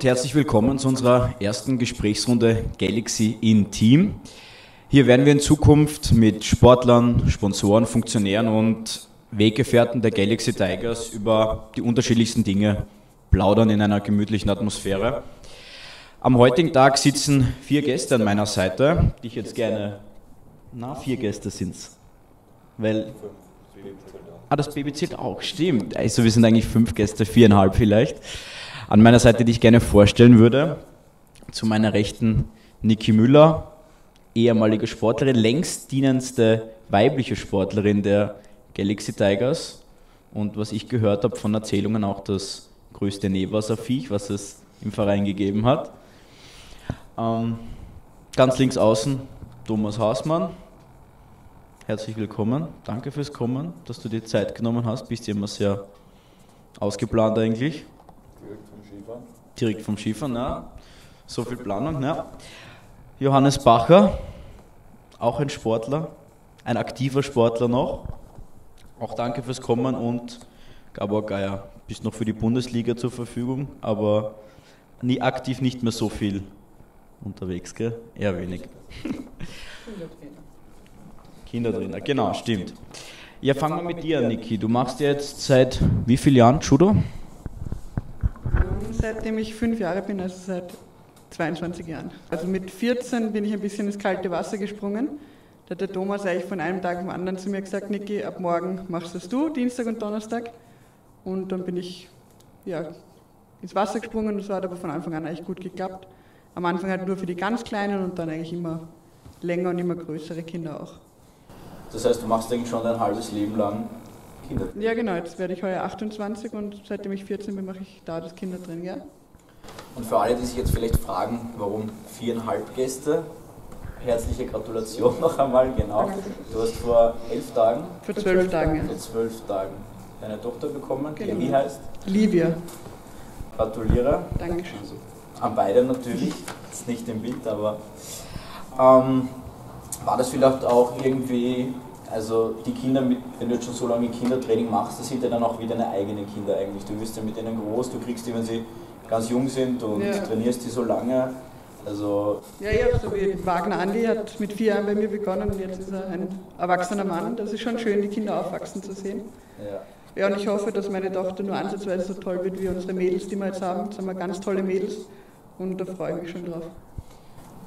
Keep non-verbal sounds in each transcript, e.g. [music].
Und herzlich willkommen zu unserer ersten Gesprächsrunde Galaxy in Team. Hier werden wir in Zukunft mit Sportlern, Sponsoren, Funktionären und Weggefährten der Galaxy Tigers über die unterschiedlichsten Dinge plaudern in einer gemütlichen Atmosphäre. Am heutigen Tag sitzen vier Gäste an meiner Seite, die ich jetzt gerne. Na, vier Gäste sind es. Weil. Ah, das Baby zählt auch, stimmt. Also wir sind eigentlich fünf Gäste, viereinhalb vielleicht. An meiner Seite, die ich gerne vorstellen würde. Zu meiner Rechten Niki Müller, ehemalige Sportlerin, längst dienendste weibliche Sportlerin der Galaxy Tigers. Und was ich gehört habe von Erzählungen auch das größte Nähwasserviech, was es im Verein gegeben hat. Ähm, ganz links außen Thomas Hausmann. Herzlich willkommen. Danke fürs Kommen, dass du dir Zeit genommen hast. Bist ja immer sehr ausgeplant eigentlich. Direkt vom Skifahren. Skifahren, ja. So viel Planung, ja. Johannes Bacher, auch ein Sportler, ein aktiver Sportler noch. Auch danke fürs Kommen und Gabor Geier, bist noch für die Bundesliga zur Verfügung, aber nie aktiv nicht mehr so viel unterwegs, gell? Eher wenig. Kindertrainer. Kindertrainer, genau, stimmt. Ja, fangen wir mit dir an, Niki. Du machst jetzt seit wie vielen Jahren Judo? Seitdem ich fünf Jahre bin, also seit 22 Jahren. Also mit 14 bin ich ein bisschen ins kalte Wasser gesprungen. Da hat der Thomas eigentlich von einem Tag zum anderen zu mir gesagt, Niki, ab morgen machst das du, Dienstag und Donnerstag. Und dann bin ich ja, ins Wasser gesprungen das hat aber von Anfang an eigentlich gut geklappt. Am Anfang halt nur für die ganz Kleinen und dann eigentlich immer länger und immer größere Kinder auch. Das heißt, du machst eigentlich schon dein halbes Leben lang Kindertraining? Ja, genau. Jetzt werde ich heuer 28 und seitdem ich 14 bin, mache ich da das Kindertraining, ja. Und für alle, die sich jetzt vielleicht fragen, warum viereinhalb Gäste, herzliche Gratulation noch einmal, genau. Du hast vor elf Tagen? Vor zwölf Tagen, ja. Vor zwölf Tagen deine Tochter bekommen, genau. die wie heißt? Livia. Gratuliere. Dankeschön. Also, an beide natürlich, ist nicht im Bild, aber ähm, war das vielleicht auch irgendwie, also die Kinder, mit, wenn du jetzt schon so lange Kindertraining machst, das sind ja dann auch wie deine eigenen Kinder eigentlich. Du wirst ja mit denen groß, du kriegst die, wenn sie ganz jung sind und ja. trainierst die so lange. Also ja, ja, so wie Wagner Andi hat mit vier Jahren bei mir begonnen und jetzt ist er ein erwachsener Mann. Das ist schon schön, die Kinder aufwachsen zu sehen. Ja. Ja, und ich hoffe, dass meine Tochter nur ansatzweise so toll wird wie unsere Mädels, die wir jetzt haben. Jetzt haben wir ganz tolle Mädels und da freue ich mich schon drauf.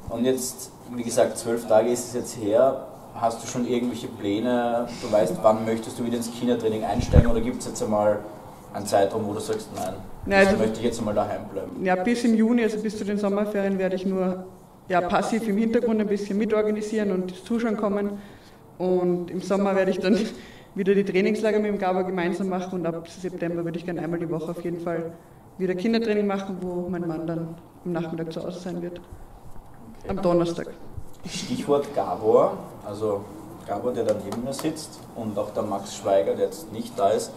Und jetzt, wie gesagt, zwölf Tage ist es jetzt her. Hast du schon irgendwelche Pläne? Du weißt, wann möchtest du wieder ins Kindertraining einsteigen oder gibt es jetzt einmal einen Zeitraum, wo du sagst, nein, nein also, möchte ich jetzt einmal daheim bleiben? Ja, bis im Juni, also bis zu den Sommerferien, werde ich nur ja, passiv im Hintergrund ein bisschen mitorganisieren und zuschauen kommen. Und im Sommer werde ich dann [laughs] wieder die Trainingslager mit dem GABA gemeinsam machen und ab September würde ich gerne einmal die Woche auf jeden Fall wieder Kindertraining machen, wo mein Mann dann am Nachmittag zu Hause sein wird. Am Donnerstag. Stichwort Gabor, also Gabor, der da neben mir sitzt und auch der Max Schweiger, der jetzt nicht da ist,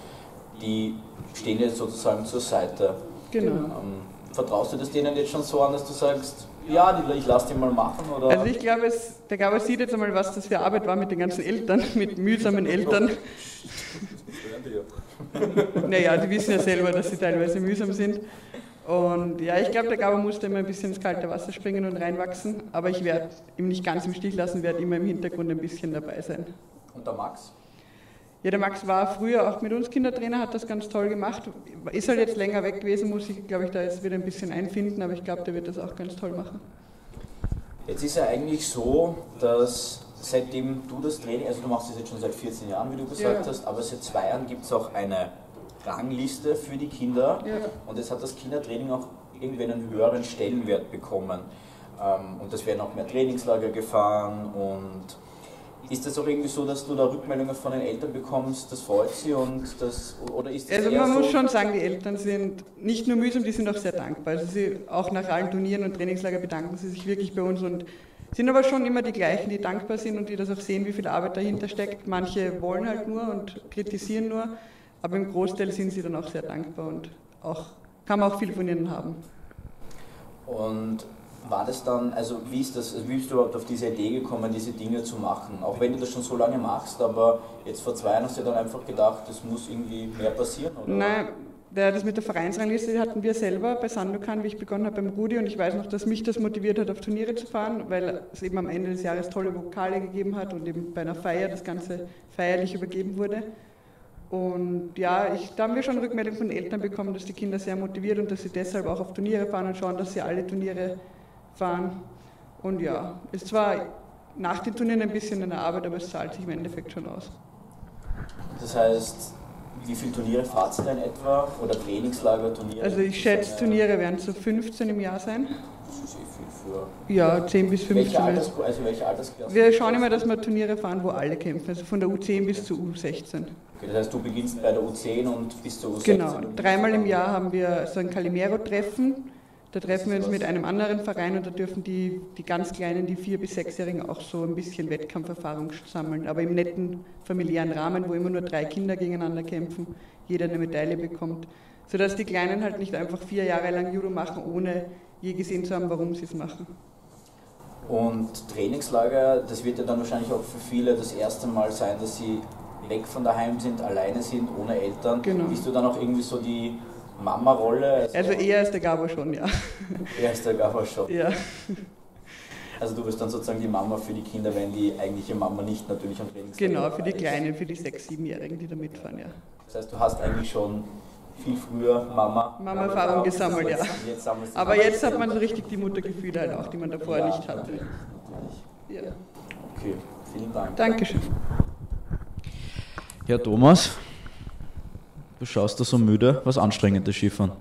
die stehen jetzt sozusagen zur Seite. Genau. Ähm, vertraust du das denen jetzt schon so an, dass du sagst, ja, ich lasse die mal machen? Oder? Also ich glaube, es, der Gabor sieht jetzt einmal, was das für Arbeit war mit den ganzen Eltern, [laughs] mit mühsamen Eltern. naja, die wissen ja selber, dass sie teilweise mühsam sind. Und ja, ich glaube, der Gabor musste immer ein bisschen ins kalte Wasser springen und reinwachsen, aber ich werde ihn nicht ganz im Stich lassen, werde immer im Hintergrund ein bisschen dabei sein. Und der Max? Ja, der Max war früher auch mit uns Kindertrainer, hat das ganz toll gemacht. Ist halt jetzt länger weg gewesen, muss ich, glaube ich, da jetzt wieder ein bisschen einfinden, aber ich glaube, der wird das auch ganz toll machen. Jetzt ist ja eigentlich so, dass seitdem du das Training, also du machst das jetzt schon seit 14 Jahren, wie du gesagt ja. hast, aber seit zwei Jahren gibt es auch eine Rangliste für die Kinder ja. und es hat das Kindertraining auch irgendwie einen höheren Stellenwert bekommen. Ähm, und es werden auch mehr Trainingslager gefahren und ist das auch irgendwie so, dass du da Rückmeldungen von den Eltern bekommst, das freut sie und das oder ist das Also man so muss schon sagen, die Eltern sind nicht nur mühsam, die sind auch sehr dankbar. Also sie auch nach allen Turnieren und Trainingslager bedanken sie sich wirklich bei uns und sind aber schon immer die gleichen, die dankbar sind und die das auch sehen, wie viel Arbeit dahinter steckt. Manche wollen halt nur und kritisieren nur, aber im Großteil sind sie dann auch sehr dankbar und auch kann man auch viel von ihnen haben. Und war das dann, also wie ist das, wie bist du überhaupt auf diese Idee gekommen, diese Dinge zu machen? Auch wenn du das schon so lange machst, aber jetzt vor zwei Jahren hast du dann einfach gedacht, es muss irgendwie mehr passieren? Oder? Nein, das mit der Vereinsrangliste hatten wir selber bei Sandokan, wie ich begonnen habe beim Rudi und ich weiß noch, dass mich das motiviert hat, auf Turniere zu fahren, weil es eben am Ende des Jahres tolle Vokale gegeben hat und eben bei einer Feier das Ganze feierlich übergeben wurde. Und ja, ich, da haben wir schon Rückmeldung von Eltern bekommen, dass die Kinder sehr motiviert und dass sie deshalb auch auf Turniere fahren und schauen, dass sie alle Turniere fahren. Und ja, es war nach den Turnieren ein bisschen eine Arbeit, aber es zahlt sich im Endeffekt schon aus. Das heißt, wie viele Turniere fahrt ihr denn etwa? Oder Trainingslager, Turniere? Also ich schätze, Turniere werden so 15 im Jahr sein. Das ist eh viel für. Ja, 10 bis 15. Welche, Alters, also welche Altersklasse? Wir schauen immer, dass wir Turniere fahren, wo alle kämpfen, also von der U10 bis zur U16. Okay, das heißt, du beginnst bei der U10 und bis zur U16? Genau, dreimal im Jahr haben wir so ein Calimero-Treffen da treffen wir uns mit einem anderen Verein und da dürfen die, die ganz Kleinen, die vier- bis sechsjährigen, auch so ein bisschen Wettkampferfahrung sammeln. Aber im netten familiären Rahmen, wo immer nur drei Kinder gegeneinander kämpfen, jeder eine Medaille bekommt. Sodass die Kleinen halt nicht einfach vier Jahre lang Judo machen, ohne je gesehen zu haben, warum sie es machen. Und Trainingslager, das wird ja dann wahrscheinlich auch für viele das erste Mal sein, dass sie weg von daheim sind, alleine sind, ohne Eltern. Genau. Bist du dann auch irgendwie so die Mama-Rolle? Also, also eher ist der Gabor schon, ja. Eher ist der Gabor schon. Ja. Also du bist dann sozusagen die Mama für die Kinder, wenn die eigentliche Mama nicht natürlich am Trainingslager Genau, für die Kleinen, für die sechs-, siebenjährigen, die da mitfahren, ja. Das heißt, du hast eigentlich schon viel früher Mama. Mama-Erfahrung gesammelt, ja. Jetzt Aber jetzt hat man so richtig die Muttergefühle halt auch, die man davor ja, nicht hatte. Ja. Okay, vielen Dank. Dankeschön. Ja, Thomas, Du schaust da so müde, was anstrengendes Skifahren?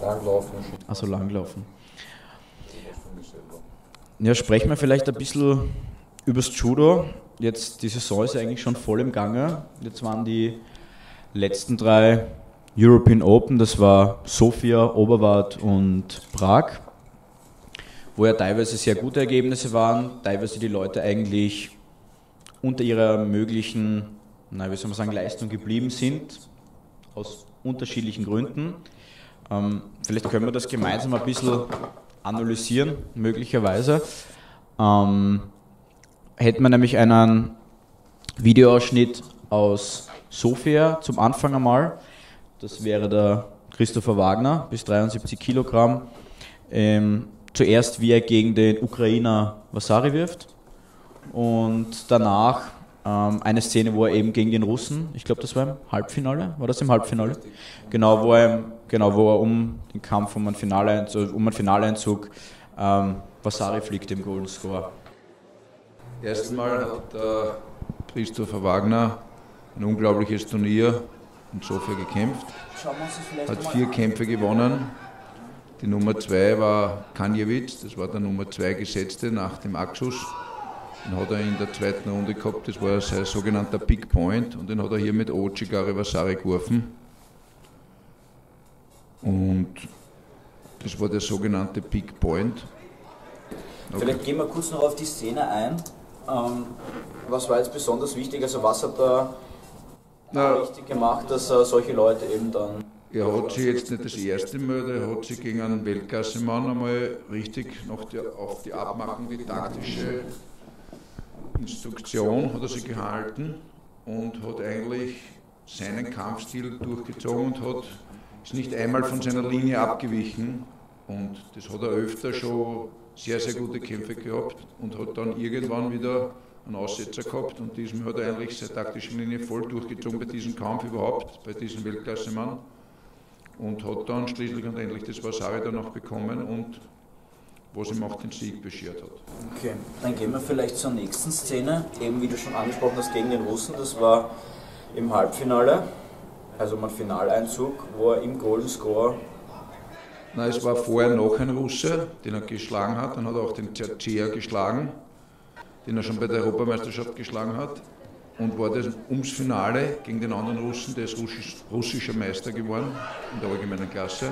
Langlaufen. Also langlaufen. Ja, sprechen wir vielleicht ein bisschen über das Judo. Jetzt, die Saison ist eigentlich schon voll im Gange. Jetzt waren die letzten drei European Open, das war Sofia, Oberwart und Prag, wo ja teilweise sehr gute Ergebnisse waren, teilweise die Leute eigentlich unter ihrer möglichen, na, wie soll man sagen, Leistung geblieben sind aus unterschiedlichen Gründen. Ähm, vielleicht können wir das gemeinsam ein bisschen analysieren, möglicherweise. Ähm, hätten wir nämlich einen Videoausschnitt aus Sofia zum Anfang einmal. Das wäre der Christopher Wagner, bis 73 Kilogramm. Ähm, zuerst, wie er gegen den Ukrainer Vasari wirft und danach ähm, eine Szene, wo er eben gegen den Russen, ich glaube, das war im Halbfinale, war das im Halbfinale? Genau, wo er, genau, wo er um den Kampf um einen Finaleinzug, um einen Finaleinzug ähm, Vasari fliegt im Golden Score. Erstmal hat äh, Christopher Wagner ein unglaubliches Turnier in Sofia gekämpft, hat vier Kämpfe gewonnen. Die Nummer zwei war Kanjewitz, das war der Nummer zwei Gesetzte nach dem Axus. Den hat er in der zweiten Runde gehabt, das war sein sogenannter Big Point und den hat er hier mit Ochi Garivasari geworfen. Und das war der sogenannte Big Point. Okay. Vielleicht gehen wir kurz noch auf die Szene ein. Ähm, was war jetzt besonders wichtig? Also was hat er Na, richtig gemacht, dass er solche Leute eben dann... Er hat sich jetzt nicht das erste Mal, er hat sich gegen einen Weltklassemann einmal richtig noch die, auf die Abmachung, die taktische Instruktion hat er sich gehalten und hat eigentlich seinen Kampfstil durchgezogen und hat, ist nicht einmal von seiner Linie abgewichen. Und das hat er öfter schon sehr, sehr gute Kämpfe gehabt und hat dann irgendwann wieder einen Aussetzer gehabt und diesem hat er eigentlich seine taktische Linie voll durchgezogen bei diesem Kampf überhaupt, bei diesem Weltklassemann und hat dann schließlich und endlich das Vasari dann noch bekommen und was ihm auch den Sieg beschert hat. Okay, dann gehen wir vielleicht zur nächsten Szene, eben wie du schon angesprochen hast, gegen den Russen. Das war im Halbfinale, also mein Finaleinzug, wo er im Golden Score. Nein, es war vorher noch ein Russe, den er geschlagen hat. Dann hat er auch den Tschetschea geschlagen, den er schon bei der Europameisterschaft geschlagen hat. Und war das ums Finale gegen den anderen Russen, der ist russisch, russischer Meister geworden in der allgemeinen Klasse.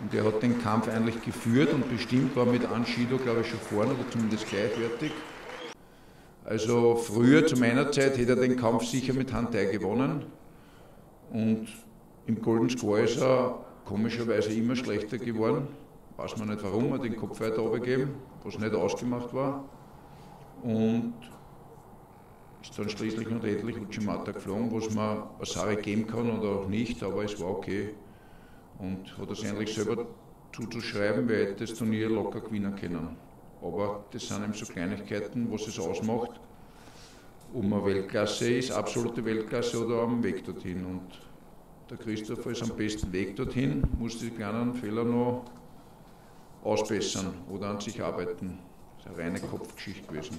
Und er hat den Kampf eigentlich geführt und bestimmt war mit Anshido, glaube ich, schon vorne oder zumindest gleichwertig. Also früher, zu meiner Zeit, hätte er den Kampf sicher mit Handei gewonnen. Und im Golden Score ist er komischerweise immer schlechter geworden. Weiß man nicht warum, er den Kopf weiter runtergegeben, was nicht ausgemacht war. Und ist dann schließlich und endlich Uchimata geflogen, was man Asari geben kann oder auch nicht, aber es war okay. Und hat es eigentlich selber zuzuschreiben, wer hätte das Turnier locker gewinnen können. Aber das sind eben so Kleinigkeiten, was es ausmacht, ob man Weltklasse ist, absolute Weltklasse oder am Weg dorthin. Und der Christopher ist am besten Weg dorthin, muss die kleinen Fehler noch ausbessern oder an sich arbeiten. Das ist eine reine Kopfgeschichte gewesen.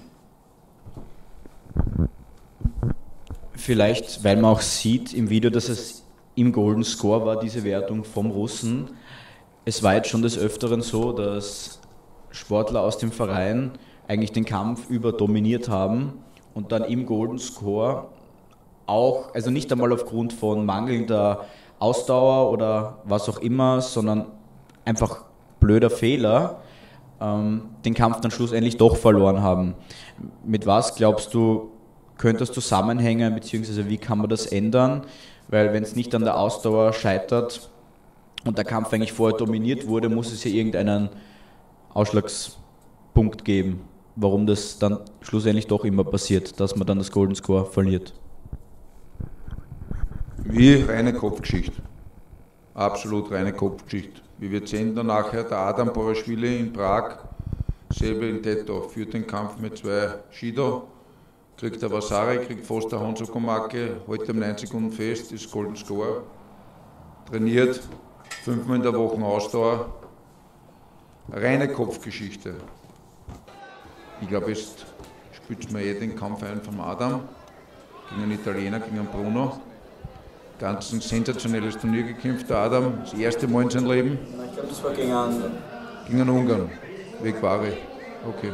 Vielleicht, weil man auch sieht im Video, dass es im Golden Score war, diese Wertung vom Russen. Es war jetzt schon des Öfteren so, dass Sportler aus dem Verein eigentlich den Kampf über dominiert haben und dann im Golden Score auch, also nicht einmal aufgrund von mangelnder Ausdauer oder was auch immer, sondern einfach blöder Fehler, ähm, den Kampf dann schlussendlich doch verloren haben. Mit was glaubst du, könnte das zusammenhängen, beziehungsweise wie kann man das ändern? Weil wenn es nicht an der Ausdauer scheitert und der Kampf eigentlich vorher dominiert wurde, muss es ja irgendeinen Ausschlagspunkt geben, warum das dann schlussendlich doch immer passiert, dass man dann das Golden Score verliert. Wie reine Kopfgeschichte. Absolut reine Kopfgeschichte. Wie wir sehen dann nachher, der Adam Boraschwili in Prag, selber in Teto, führt den Kampf mit zwei Shido kriegt der Vasari, kriegt fast der Hansokomake, heute am 9 Sekunden fest, ist Golden Score, trainiert, fünfmal in der Woche Ausdauer, reine Kopfgeschichte. Ich glaube, jetzt spielt man eh den Kampf ein vom Adam gegen einen Italiener, gegen einen Bruno. Ganz ein sensationelles Turnier gekämpft, der Adam, das erste Mal in seinem Leben. Ich glaube, das war gegen einen, gegen einen Ungarn, Wegwari. Okay.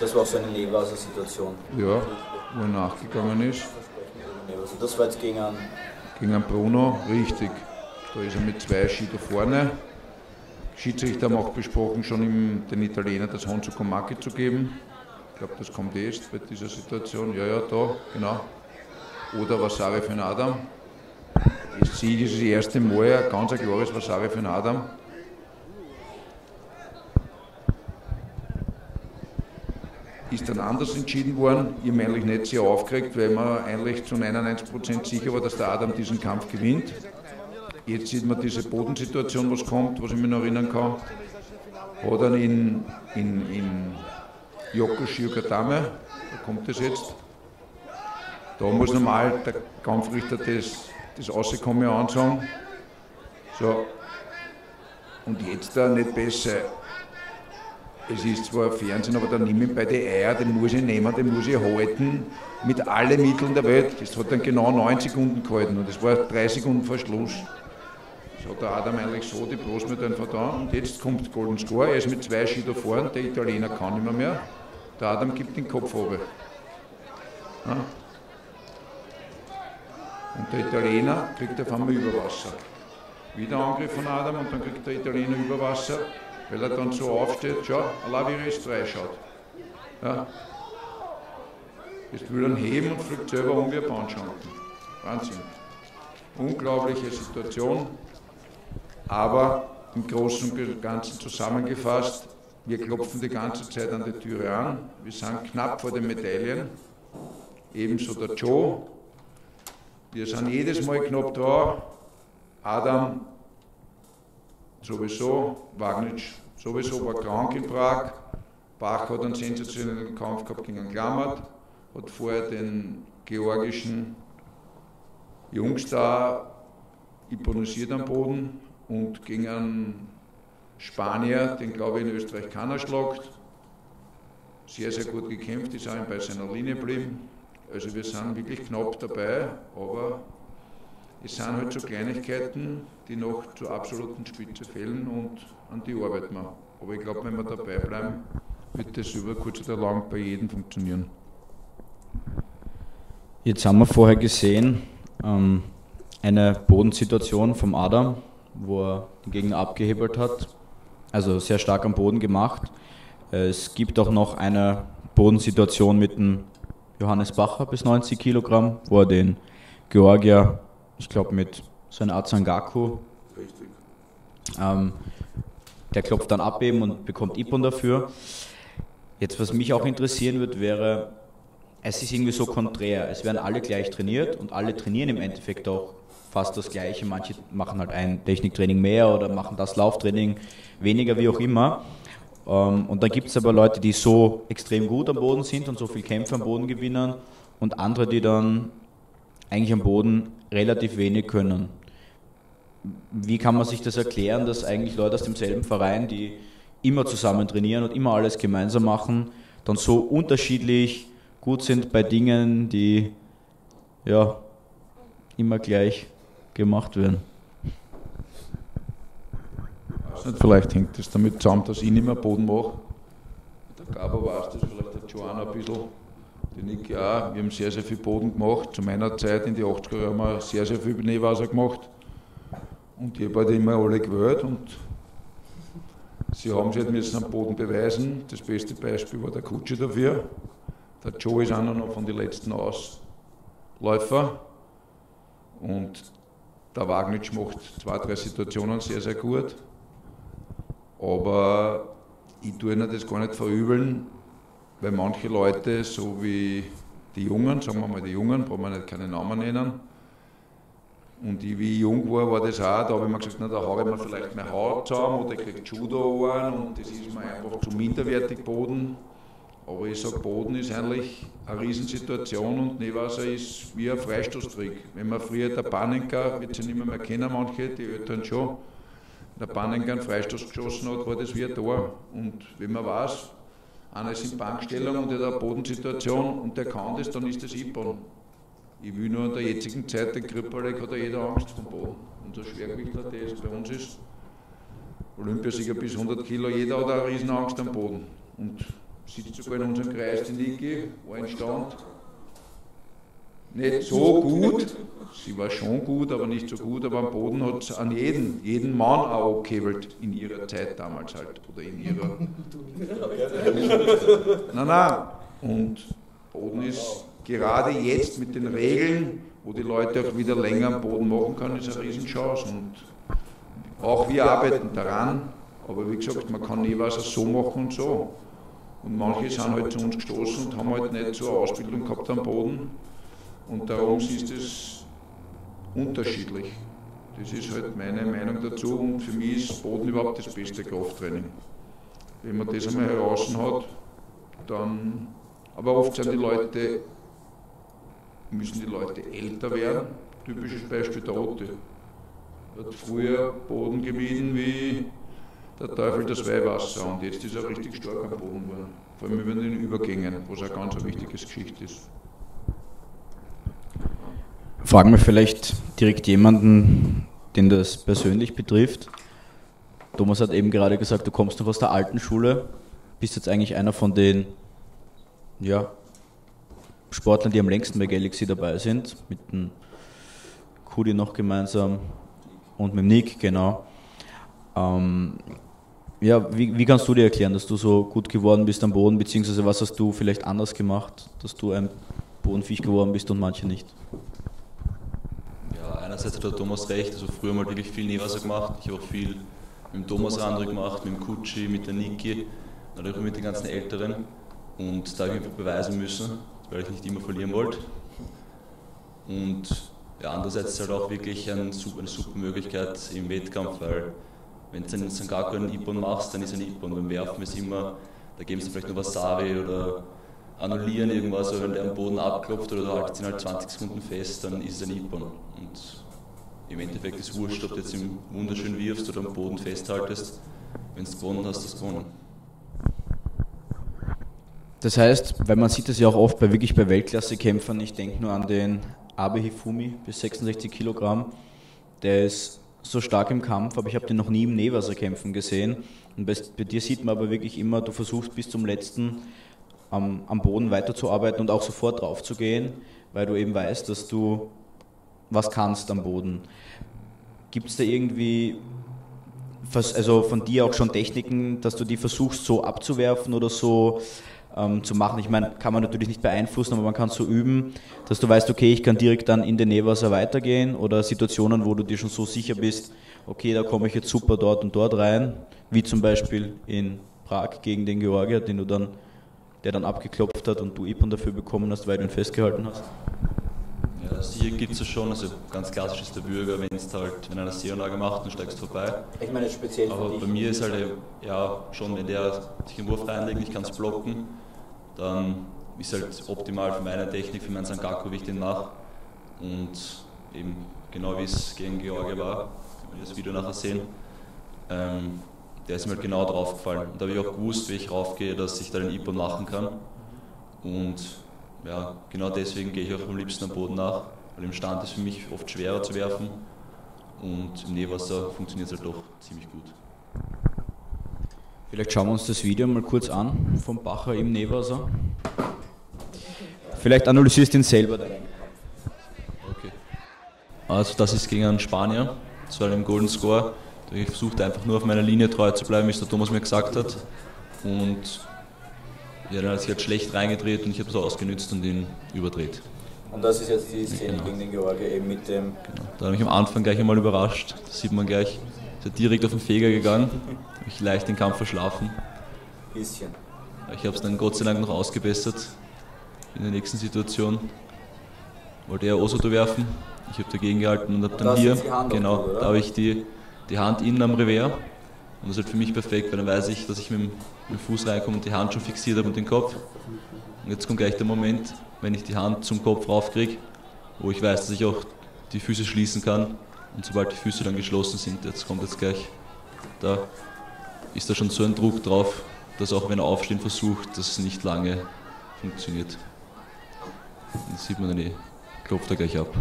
Das war auch so eine Leverser-Situation. Ja, wo er nachgegangen ist. Also das war jetzt gegen einen. Gegen einen Bruno, richtig. Da ist er mit zwei Ski da vorne. Schiedsrichter haben auch besprochen, schon im, den Italiener das Honzo Comacchi zu geben. Ich glaube, das kommt erst bei dieser Situation. Ja, ja, da, genau. Oder Vasari für den Adam. Ich sehe dieses erste Mal ein ganz klares Vasari für den Adam. Ist dann anders entschieden worden. Ich habe eigentlich nicht sehr aufgeregt, weil man eigentlich zu 99% sicher war, dass der Adam diesen Kampf gewinnt. Jetzt sieht man diese Bodensituation, was kommt, was ich mich noch erinnern kann. Hat dann in, in, in Yokoshi Yokoshiogatame, da kommt es jetzt. Da muss normal der Kampfrichter das, das Auskommen ansagen. So. Und jetzt da nicht besser es ist zwar Fernsehen, aber dann nehme ich bei den Eier, den muss ich nehmen, den muss ich halten, mit allen Mitteln der Welt. Das hat dann genau 9 Sekunden gehalten und das war drei Sekunden vor Schluss. Das hat der Adam eigentlich so, die bloß mit einfach da. Und jetzt kommt Golden Score, er ist mit zwei Ski da vorne, der Italiener kann nicht mehr, mehr. Der Adam gibt den Kopf runter. Ja. Und der Italiener kriegt auf einmal Überwasser. Wieder Angriff von Adam und dann kriegt der Italiener Überwasser weil er dann so aufsteht, schau, Alaviris 3 schaut. Ja. Jetzt will er heben und fliegt selber um wie ein Bahnschanken. Wahnsinn. Unglaubliche Situation, aber im Großen und Ganzen zusammengefasst, wir klopfen die ganze Zeit an die Türe an, wir sind knapp vor den Medaillen, ebenso der Joe, wir sind jedes Mal knapp da, Adam sowieso, Wagnitsch sowieso war krank in Prag. Bach hat einen sensationellen Kampf gehabt gegen Klammert, hat vorher den georgischen Jungstar imponisiert am Boden und gegen einen Spanier, den glaube ich in Österreich keiner schlagt. Sehr, sehr gut gekämpft, ist auch bei seiner Linie geblieben. Also wir sind wirklich knapp dabei, aber es sind halt so Kleinigkeiten, die noch zur absoluten Spitze fehlen und an die arbeiten wir. Aber ich glaube, wenn wir dabei bleiben, wird das über kurz oder lang bei jedem funktionieren. Jetzt haben wir vorher gesehen, ähm, eine Bodensituation vom Adam, wo er den Gegner abgehebelt hat, also sehr stark am Boden gemacht. Es gibt auch noch eine Bodensituation mit dem Johannes Bacher bis 90 Kilogramm, wo er den Georgier ich glaube mit so einer Art Sangaku. Richtig. Ähm, der klopft dann ab eben und bekommt Ippon dafür. Jetzt, was mich auch interessieren wird, wäre, es ist irgendwie so konträr. Es werden alle gleich trainiert und alle trainieren im Endeffekt auch fast das Gleiche. Manche machen halt ein Techniktraining mehr oder machen das Lauftraining weniger, wie auch immer. Ähm, und dann gibt es aber Leute, die so extrem gut am Boden sind und so viel Kämpfe am Boden gewinnen und andere, die dann eigentlich am Boden relativ wenig können. Wie kann man sich das erklären, dass eigentlich Leute aus demselben Verein, die immer zusammen trainieren und immer alles gemeinsam machen, dann so unterschiedlich gut sind bei Dingen, die ja immer gleich gemacht werden. Vielleicht hängt das damit zusammen, dass ich nicht mehr Boden mache. Der Gabo weiß das, vielleicht der Joanna ein bisschen, die Niki auch. Wir haben sehr, sehr viel Boden gemacht. Zu meiner Zeit in die 80er Jahre haben wir sehr, sehr viel Schneewasser gemacht. Und ich habe halt immer alle gewählt und sie haben sich müssen am Boden beweisen. Das beste Beispiel war der Kutsche dafür. Der Joe ist einer noch von den letzten Ausläufer. Und der Wagnitsch macht zwei, drei Situationen sehr, sehr gut. Aber ich tue ihnen das gar nicht verübeln, weil manche Leute, so wie die Jungen, sagen wir mal die Jungen, brauchen wir nicht keine Namen nennen, und ich, wie ich jung war, war das auch, da habe ich mir gesagt, na, da habe ich mir vielleicht meine Haut zusammen oder ich kriege Judo an und das ist mir einfach zu minderwertig Boden. Aber ich sage, Boden ist eigentlich eine Riesensituation und Neewasser ist wie ein Freistoßtrick. Wenn man früher der Panenka, wird sie nicht mehr, mehr kennen, manche, die Eltern schon, der Panenka einen Freistoß geschossen hat, war das wie ein Tor. Und wenn man weiß, einer ist in Bankstellung und hat eine Bodensituation und der kann das, dann ist das IBAN. Ich will nur in der jetzigen Zeit, den Krippalek hat jeder Angst vom Boden. Unser Schwergewichtler, der ist bei uns ist, Olympiasieger bis 100 Kilo, jeder hat eine Riesenangst am Boden. Und sitzt sogar in unserem Kreis, die Niki, war Stand. Nicht so gut, sie war schon gut, aber nicht so gut, aber am Boden hat es an jeden, jeden Mann auch abgehebelt, in ihrer Zeit damals halt, oder in ihrer... nein, nein, und Boden ist gerade jetzt mit den Regeln, wo die Leute auch wieder länger am Boden machen können, ist eine Riesenchance und auch wir arbeiten daran, aber wie gesagt, man kann nie was so machen und so. Und manche sind halt zu uns gestoßen und haben halt nicht so eine Ausbildung gehabt am Boden. Und darum ist es unterschiedlich. Das ist halt meine Meinung dazu und für mich ist Boden überhaupt das beste Krafttraining. Wenn man das einmal heraus hat, dann. Aber oft sind die Leute, müssen die Leute älter werden. Typisches Beispiel der Rote. Hat früher Boden gemieden wie der Teufel das Weihwasser und jetzt ist er richtig stark am Boden geworden. Vor allem über den Übergängen, was eine ganz wichtige Geschichte ist. Fragen wir vielleicht direkt jemanden, den das persönlich betrifft. Thomas hat eben gerade gesagt, du kommst noch aus der alten Schule, bist jetzt eigentlich einer von den ja, Sportlern, die am längsten bei Galaxy dabei sind, mit dem Kudi noch gemeinsam und mit dem Nick, genau. Ähm, ja, wie, wie kannst du dir erklären, dass du so gut geworden bist am Boden, beziehungsweise was hast du vielleicht anders gemacht, dass du ein Bodenviech geworden bist und manche nicht? Einerseits hat der Thomas recht, also früher mal wirklich viel Neewasser gemacht. Ich habe auch viel mit dem Thomas Randre gemacht, mit dem Kutschi, mit der Niki, natürlich mit den ganzen Älteren. Und da habe ich mich beweisen müssen, weil ich nicht immer verlieren wollte. Und ja, andererseits ist es halt auch wirklich eine super, eine super Möglichkeit im Wettkampf, weil wenn du dann gar keinen Ippon machst, dann ist ein Ippon. Beim Werfen ist immer, da geben sie vielleicht noch Wasabi oder annullieren irgendwas, aber wenn der am Boden abklopft oder du haltest ihn halt 20 Sekunden fest, dann ist es ein Ippon. Und im Endeffekt ist es wurscht, ob du jetzt im wunderschön wirfst oder am Boden festhaltest. Wenn du gewonnen hast, hast du gewonnen. Das heißt, weil man sieht es ja auch oft bei wirklich bei Weltklasse-Kämpfern, ich denke nur an den Abe Hifumi bis 66 Kilogramm, der ist so stark im Kampf, aber ich habe den noch nie im Nähwasser kämpfen gesehen. Und bei, bei, dir sieht man aber wirklich immer, du versuchst bis zum letzten am, am Boden weiterzuarbeiten und auch sofort drauf zu gehen, weil du eben weißt, dass du was kannst am Boden. Gibt es da irgendwie, also von dir auch schon Techniken, dass du die versuchst so abzuwerfen oder so ähm, zu machen. Ich meine, kann man natürlich nicht beeinflussen, aber man kann so üben, dass du weißt, okay, ich kann direkt dann in den Nähwasser weitergehen oder Situationen, wo du dir schon so sicher bist, okay, da komme ich jetzt super dort und dort rein, wie zum Beispiel in Prag gegen den Georgier, den du dann der dann abgeklopft hat und du Ippon dafür bekommen hast, weil du ihn festgehalten hast? Ja, sicher gibt es schon. Also ganz klassisch ist der Bürger, wenn es halt, wenn einer Seeanlage macht, dann steigst du vorbei. Ich meine speziell Aber bei mir ist halt ja schon, wenn der sich einen Wurf reinlegt, ich kann es blocken, dann ist halt optimal für meine Technik, für meinen Sangaku, wie ich den mache. Und eben genau wie es gegen Georgia war, wenn wir das Video nachher sehen, ähm, der ist mir halt genau drauf gefallen. Und da habe ich auch gewusst, wie ich raufgehe, dass ich da den Ippon machen kann. Und ja, genau deswegen gehe ich auch am liebsten am Boden nach, weil im Stand ist für mich oft schwerer zu werfen und im Nähwasser funktioniert es halt doch ziemlich gut. Vielleicht schauen wir uns das Video mal kurz an vom Bacher im Nähwasser. Vielleicht analysierst du ihn selber. Okay. Also das ist gegen einen Spanier, das war im Golden Score. Ich versuchte einfach nur auf meiner Linie treu zu bleiben, wie es der Thomas mir gesagt hat. Und ja, dann hat sich halt schlecht reingedreht und ich habe es ausgenützt und ihn überdreht. Und das ist jetzt die Szene genau. gegen den Georgier eben mit dem. Genau. Da habe ich am Anfang gleich einmal überrascht. Da sieht man gleich, ist er direkt auf den Feger gegangen. habe ich leicht den Kampf verschlafen. Bisschen. Ich habe es dann Gott sei Dank noch ausgebessert in der nächsten Situation. Wollte er Osoto werfen. Ich habe dagegen gehalten und habe dann hier, genau, da habe ich die, die Hand innen am Revers und das ist halt für mich perfekt, weil dann weiß ich, dass ich mit dem, mit dem Fuß reinkomme und die Hand schon fixiert habe und den Kopf. Und jetzt kommt gleich der Moment, wenn ich die Hand zum Kopf raufkriege, wo ich weiß, dass ich auch die Füße schließen kann. Und sobald die Füße dann geschlossen sind, jetzt kommt jetzt gleich, da ist da schon so ein Druck drauf, dass auch wenn er aufstehen versucht, das nicht lange funktioniert. Das sieht man dann eh, klopft er gleich ab.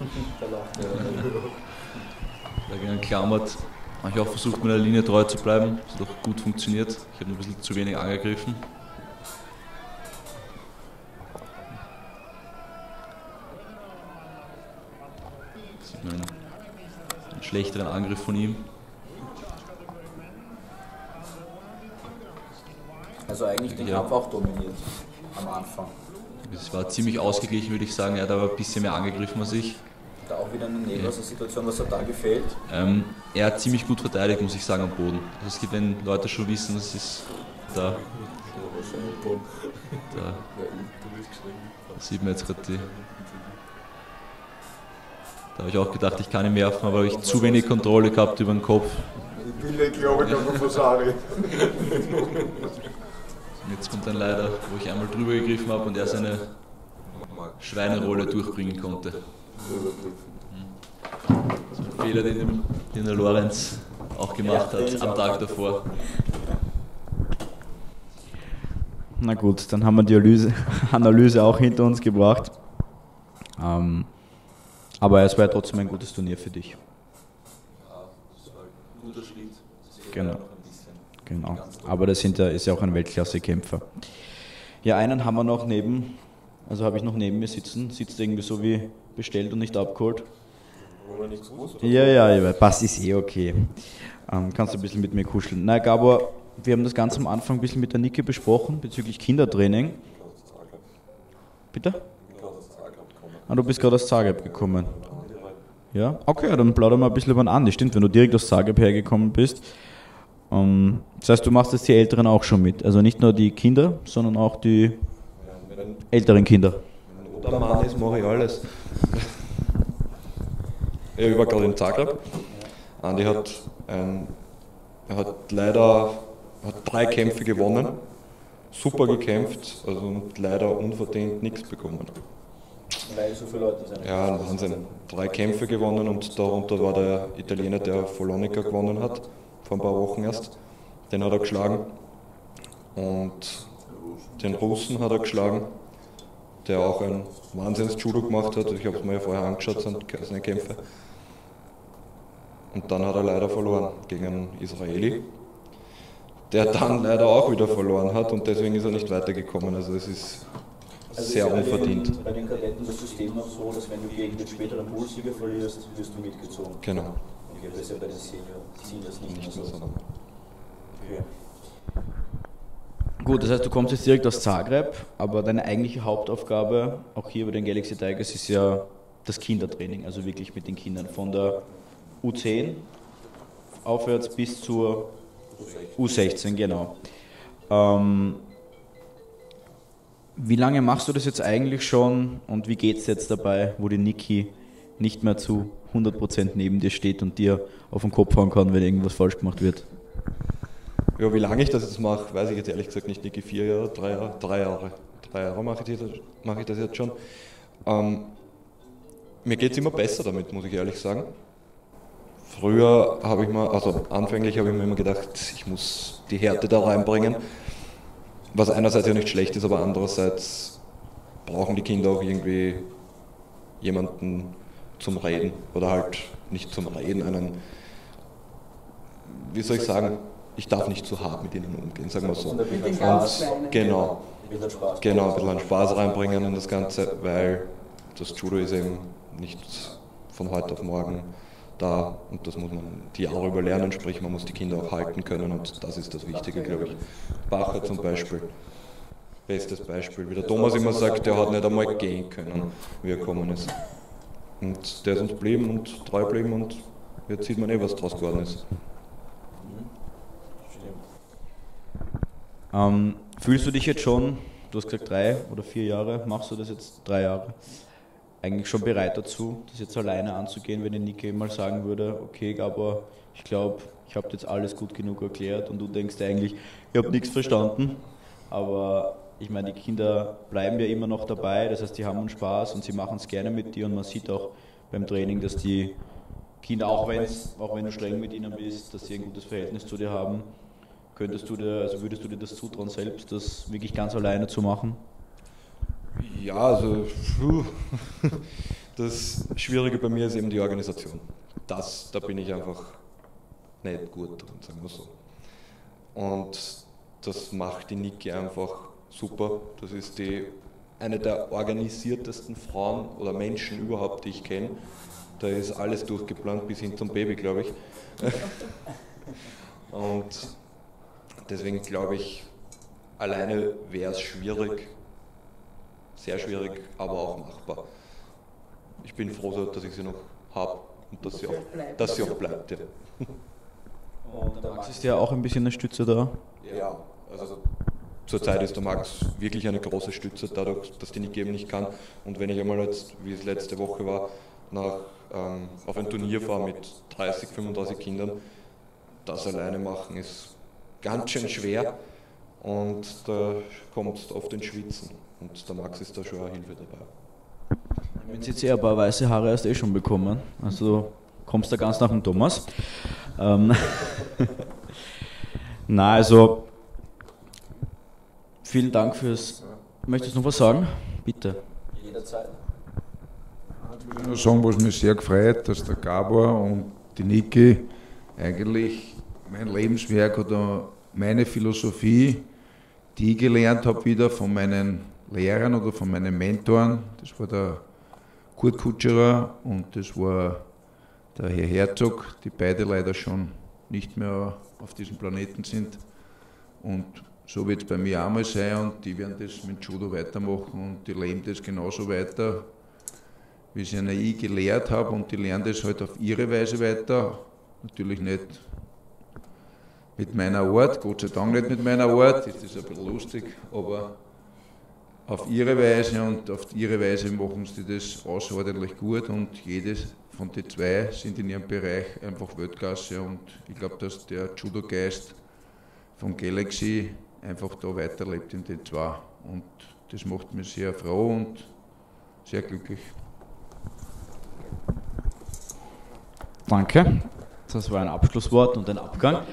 Da lacht er dagegen klammert. Habe ich auch versucht, meiner Linie treu zu bleiben. Das hat auch gut funktioniert. Ich habe ein bisschen zu wenig angegriffen. sieht man einen, einen schlechteren Angriff von ihm. Also eigentlich den ja. Kampf auch dominiert am Anfang. Es war ziemlich ausgeglichen, würde ich sagen. Er hat aber ein bisschen mehr angegriffen als ich da auch wieder eine Nebenwasser-Situation, was hat da gefällt? Ähm, er hat ziemlich gut verteidigt, muss ich sagen, am Boden. Also es gibt, wenn Leute schon wissen, das ist da. Da sieht man jetzt gerade die. Da habe ich auch gedacht, ich kann ihn werfen, aber habe ich zu wenig Kontrolle gehabt über den Kopf. Ich will nicht glaube ich, aber versage. Jetzt kommt dann leider, wo ich einmal drüber gegriffen habe und er seine Schweinerolle durchbringen konnte. So ein Fehler, den, den der Lorenz auch gemacht hat am Tag davor. Na gut, dann haben wir die Analyse, [laughs] Analyse auch hinter uns gebracht. Ähm, aber es war ja trotzdem ein gutes Turnier für dich. Guter Schritt. Genau. genau. Aber das sind ja, ist ja auch ein Weltklasse-Kämpfer. Ja, einen haben wir noch neben, also habe ich noch neben mir sitzen, sitzt irgendwie so wie bestellt und nicht abgeholt. Ja, ja, ja, passt, ist eh okay. Ähm, kannst du ein bisschen mit mir kuscheln. Na, Gabor, wir haben das Ganze am Anfang ein bisschen mit der Niki besprochen bezüglich Kindertraining. Bitte? Ah, du bist gerade aus Zagreb gekommen. Ja? Okay, dann plaudern wir ein bisschen über den Andi. Stimmt, wenn du direkt aus Zagreb hergekommen bist. Ähm, das heißt, du machst jetzt die Älteren auch schon mit. Also nicht nur die Kinder, sondern auch die älteren Kinder der Mann ist, mache ich alles. Ich war gerade in Zagreb. Andi hat, ein, er hat leider hat drei Kämpfe gewonnen, super gekämpft also und leider unverdient nichts bekommen. Weil so viele Leute sind. Ja, Wahnsinn. Drei Kämpfe gewonnen und darunter war der Italiener, der Folonica gewonnen hat, vor ein paar Wochen erst. Den hat er geschlagen. Und den Russen hat er geschlagen der auch ein Wahnsinns-Judo gemacht hat. Ich habe es mir ja vorher angeschaut, seine Kämpfe. Und dann hat er leider verloren gegen einen Israeli, der dann leider auch wieder verloren hat und deswegen ist er nicht weitergekommen. Also es ist also sehr ist unverdient. Bei den, bei den Kadetten das System noch so, dass wenn du gegen den späteren Poolsieger verlierst, wirst du mitgezogen. Genau. Okay, das ist ja bei den Seniors nicht, nicht mehr so. Okay. Gut, das heißt, du kommst jetzt direkt aus Zagreb, aber deine eigentliche Hauptaufgabe, auch hier bei den Galaxy Tigers, ist ja das Kindertraining, also wirklich mit den Kindern von der U10 aufwärts bis zur U16, genau. Ähm, wie lange machst du das jetzt eigentlich schon und wie geht es jetzt dabei, wo die Niki nicht mehr zu 100% neben dir steht und dir auf den Kopf hauen kann, wenn irgendwas falsch gemacht wird? Ja, wie lange ich das jetzt mache, weiß ich jetzt ehrlich gesagt nicht. Niki, vier Jahre, drei Jahre, drei Jahre. Drei Jahre mache ich, das, mache ich das jetzt schon. Ähm, mir geht es immer besser damit, muss ich ehrlich sagen. Früher habe ich mir, also anfänglich habe ich mir immer gedacht, ich muss die Härte da reinbringen. Was einerseits ja nicht schlecht ist, aber andererseits brauchen die Kinder auch irgendwie jemanden zum Reden oder halt nicht zum Reden, einen, wie soll ich sagen, ich darf nicht zu hart mit ihnen umgehen, sagen wir so. Und genau, genau, ein bisschen Spaß reinbringen in das Ganze, weil das Judo ist eben nicht von heute auf morgen da und das muss man die Jahre über lernen, sprich man muss die Kinder auch halten können und das ist das Wichtige, glaube ich. Bacher zum Beispiel, bestes Beispiel. Wie der Thomas immer sagt, der hat nicht einmal gehen können, wie er gekommen ist. Und der ist uns geblieben und treu geblieben und jetzt sieht man eh, was draus geworden ist. Ähm, fühlst du dich jetzt schon, du hast gesagt drei oder vier Jahre, machst du das jetzt drei Jahre? eigentlich schon bereit dazu, das jetzt alleine anzugehen, wenn die Nike mal sagen würde, okay Gabor, ich glaube, ich habe jetzt alles gut genug erklärt und du denkst eigentlich, ich habe nichts verstanden, aber ich meine, die Kinder bleiben ja immer noch dabei, das heißt, die haben einen Spaß und sie machen es gerne mit dir und man sieht auch beim Training, dass die Kinder, auch, wenn's, auch wenn du streng mit ihnen bist, dass sie ein gutes Verhältnis zu dir haben. Könntest du dir, also würdest du dir das zutrauen, selbst das wirklich ganz alleine zu machen? Ja, also [laughs] das Schwierige bei mir ist eben die Organisation. Das, da bin ich einfach nicht gut drin, sagen wir so. Und das macht die Niki einfach super. Das ist die, eine der organisiertesten Frauen oder Menschen überhaupt, die ich kenne. Da ist alles durchgeplant bis hin zum Baby, glaube ich. [laughs] Und deswegen glaube ich, alleine wäre es schwierig, sehr schwierig, aber auch machbar. Ich bin froh, dass ich sie noch habe und dass sie auch, dass sie auch bleibt. Ja. Und der Max ist ja auch ein bisschen eine Stütze da. Ja, also zurzeit ist der Max wirklich eine große Stütze, dadurch, dass die Niki eben nicht kann. Und wenn ich einmal, jetzt, wie es letzte Woche war, nach, ähm, auf ein Turnier fahre mit 30, 35 Kindern, das alleine machen ist ganz schön schwer und da kommt es oft ins Schwitzen. Und der Max ist da schon eine Hilfe dabei. Wenn Sie jetzt eher ein paar weiße Haare hast eh schon bekommen. Also kommst du ganz nach dem Thomas. Ähm [laughs] Na, also vielen Dank fürs. Möchtest du noch was sagen? Bitte. Jederzeit. Ich will nur sagen, was mich sehr gefreut, dass der Gabor und die Niki eigentlich mein Lebenswerk oder meine Philosophie, die ich gelernt habe, wieder von meinen Lehrern oder von meinen Mentoren. Das war der Kurt Kutscherer und das war der Herr Herzog, die beide leider schon nicht mehr auf diesem Planeten sind. Und so wird es bei mir auch mal sein und die werden das mit Judo weitermachen und die leben das genauso weiter, wie sie eine ich gelehrt habe und die lernen das halt auf ihre Weise weiter. Natürlich nicht mit meiner Art, Gott sei Dank nicht mit meiner Art, das ist ein bisschen lustig, aber auf ihre Weise und auf ihre Weise machen sie das außerordentlich gut und jedes von den zwei sind in ihrem Bereich einfach Weltklasse und ich glaube, dass der Judo-Geist von Galaxy einfach da weiterlebt in den zwei und das macht mich sehr froh und sehr glücklich. Danke. Das war ein Abschlusswort und ein Abgang.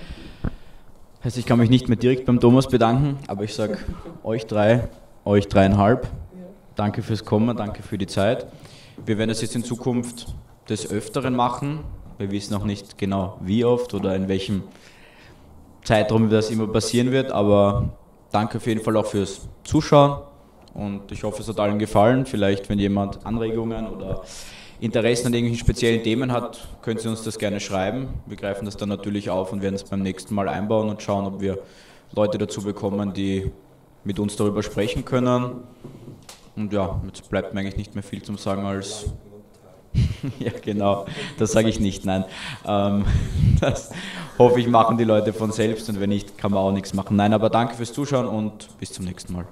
Heißt, ich kann mich nicht mehr direkt beim Thomas bedanken, aber ich sage euch drei euch dreieinhalb. Danke fürs Kommen, danke für die Zeit. Wir werden es jetzt in Zukunft des Öfteren machen. Wir wissen noch nicht genau, wie oft oder in welchem Zeitraum das immer passieren wird, aber danke auf jeden Fall auch fürs Zuschauen und ich hoffe, es hat allen gefallen. Vielleicht, wenn jemand Anregungen oder Interessen an irgendwelchen speziellen Themen hat, können Sie uns das gerne schreiben. Wir greifen das dann natürlich auf und werden es beim nächsten Mal einbauen und schauen, ob wir Leute dazu bekommen, die mit uns darüber sprechen können. Und ja, jetzt bleibt mir eigentlich nicht mehr viel zum Sagen als [laughs] ja, genau. Das sage ich nicht, nein. Ähm, [laughs] das hoffe ich, machen die Leute von selbst und wenn nicht, kann man auch nichts machen. Nein, aber danke fürs Zuschauen und bis zum nächsten Mal.